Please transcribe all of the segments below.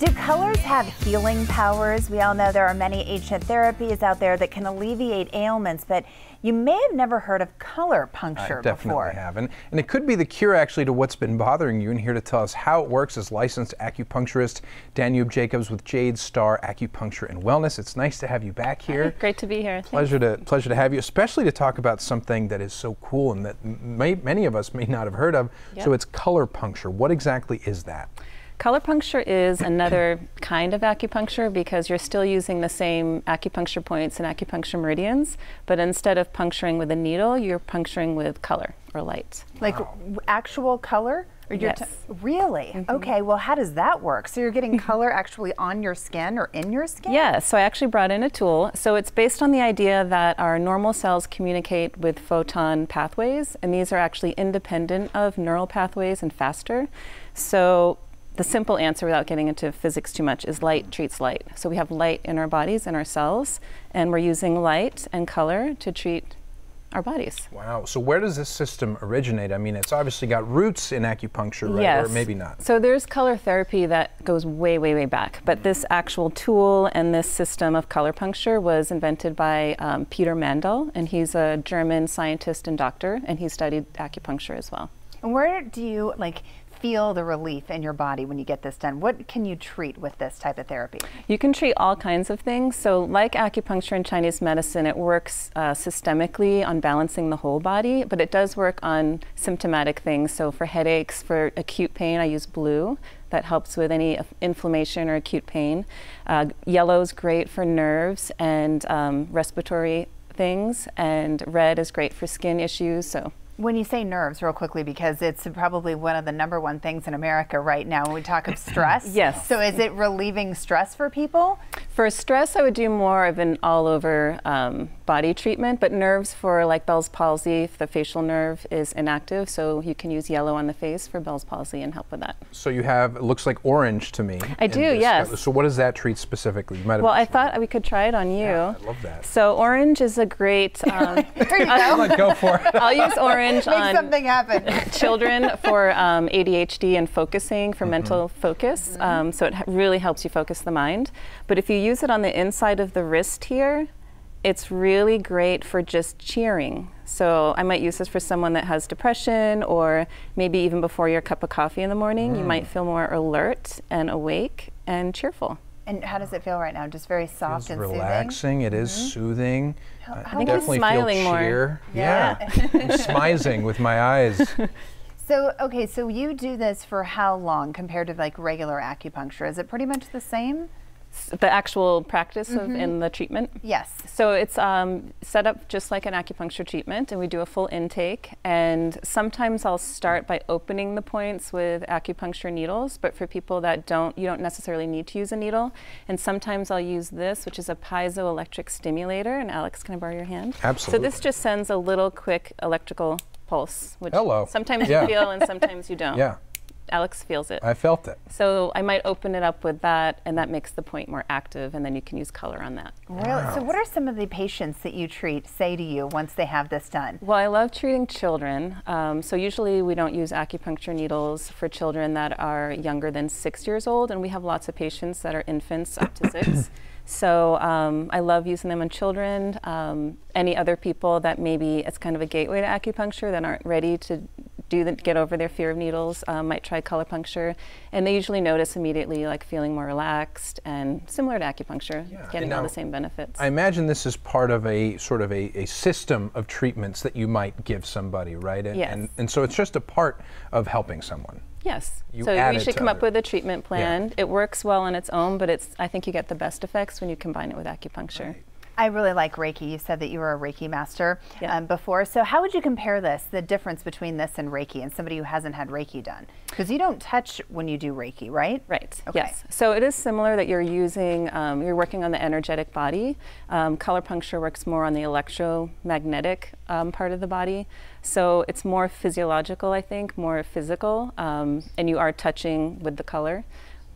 Do colors have healing powers? We all know there are many ancient therapies out there that can alleviate ailments, but you may have never heard of color puncture I definitely before. haven't. And it could be the cure actually to what's been bothering you. And here to tell us how it works is licensed acupuncturist Danube Jacobs with Jade Star Acupuncture and Wellness. It's nice to have you back here. Great to be here. Pleasure to pleasure to have you, especially to talk about something that is so cool and that may, many of us may not have heard of. Yep. So it's color puncture. What exactly is that? Color puncture is another kind of acupuncture because you're still using the same acupuncture points and acupuncture meridians, but instead of puncturing with a needle, you're puncturing with color or light. Like w- actual color? Or you're Yes. t- really? Mm-hmm. Okay, well, how does that work? So you're getting color actually on your skin or in your skin? Yeah, so I actually brought in a tool. So it's based on the idea that our normal cells communicate with photon pathways, and these are actually independent of neural pathways and faster. So the simple answer, without getting into physics too much, is light treats light. So we have light in our bodies and our cells, and we're using light and color to treat our bodies. Wow. So where does this system originate? I mean, it's obviously got roots in acupuncture, right? Yes. Or maybe not. So there's color therapy that goes way, way, way back. But this actual tool and this system of color puncture was invented by um, Peter Mandel, and he's a German scientist and doctor, and he studied acupuncture as well. And where do you like feel the relief in your body when you get this done? What can you treat with this type of therapy? You can treat all kinds of things. So, like acupuncture in Chinese medicine, it works uh, systemically on balancing the whole body, but it does work on symptomatic things. So, for headaches, for acute pain, I use blue. That helps with any inflammation or acute pain. Uh, yellow's great for nerves and um, respiratory things, and red is great for skin issues. So, When you say nerves, real quickly, because it's probably one of the number one things in America right now when we talk of stress. Yes. So is it relieving stress for people? For stress, I would do more of an all over um, body treatment, but nerves for like Bell's palsy, if the facial nerve is inactive, so you can use yellow on the face for Bell's palsy and help with that. So you have, it looks like orange to me. I do, this. yes. So what does that treat specifically? You might have Well, I mentioned it. thought we could try it on you. Yeah, I love that. So orange is a great. Um, There you go. Let go for it. I'll use orange Make on something happen. children for um, ADHD and focusing for mental Mm-hmm. focus. Um, so it really helps you focus the mind. But if you use it on the inside of the wrist here, it's really great for just cheering. So I might use this for someone that has depression, or maybe even before your cup of coffee in the morning, you Mm. might feel more alert and awake and cheerful. And how does it feel right now? Just very soft It's and relaxing. It is soothing. How- I how think he's definitely smiling feel more. cheer. Yeah. Yeah. I'm smizing with my eyes. So okay, so you do this for how long compared to like regular acupuncture? Is it pretty much the same? S- The actual practice of in the treatment. Yes. So it's um, set up just like an acupuncture treatment, and we do a full intake. And sometimes I'll start by opening the points with acupuncture needles, but for people that don't, you don't necessarily need to use a needle. And sometimes I'll use this, which is a piezoelectric stimulator. And Alex, can I borrow your hand? Absolutely. So this just sends a little quick electrical pulse, which Hello. sometimes Yeah. you feel and sometimes you don't. Yeah, Alex feels it. I felt it. So I might open it up with that, and that makes the point more active, and then you can use color on that. Really? So what are some of the patients that you treat say to you once they have this done? Well, I love treating children. Um, so usually we don't use acupuncture needles for children that are younger than six years old, and we have lots of patients that are infants up to six. So um, I love using them on children. Um, any other people that maybe it's kind of a gateway to acupuncture that aren't ready to do the, get over their fear of needles um, might try color puncture, and they usually notice immediately like feeling more relaxed and similar to acupuncture, Yeah. getting And all the same benefits. I imagine this is part of a sort of a, a system of treatments that you might give somebody, right? And, Yes. and, and so it's just a part of helping someone. Yes. You so we should come up with a treatment plan. It works well on its own, but it's I think you get the best effects when you combine it with acupuncture. I really like Reiki. You said that you were a Reiki master Yeah. um, before. So how would you compare this, the difference between this and Reiki and somebody who hasn't had Reiki done? Because you don't touch when you do Reiki, right? Right. Okay. Yes. So it is similar that you're using, um, you're working on the energetic body. Um, color puncture works more on the electromagnetic um, part of the body. So it's more physiological, I think, more physical, um, and you are touching with the color.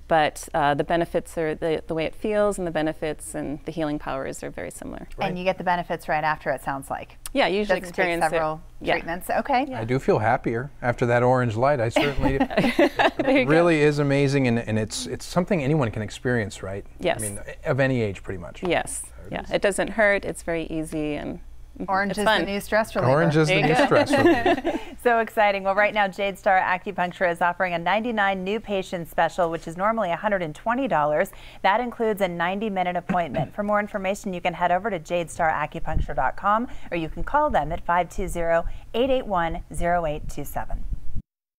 But uh, the benefits are the, the way it feels and the benefits and the healing powers are very similar. And you get the benefits right after, it sounds like. Yeah, you usually Doesn't take experience several it. Yeah. treatments. Okay. I do feel happier after that orange light. I certainly do. There It go. really is amazing, and, and it's it's something anyone can experience, right? Yes. I mean, of any age, pretty much. Yes. it Yeah. is. It doesn't hurt. It's very easy and Mm-hmm. Orange it's is fun. the new stress reliever. Orange is the new go. stress reliever. So exciting. Well, right now, Jade Star Acupuncture is offering a 99 new patient special, which is normally $120. That includes a 90 minute appointment. For more information, you can head over to jadestaracupuncture.com or you can call them at 520 881 0827.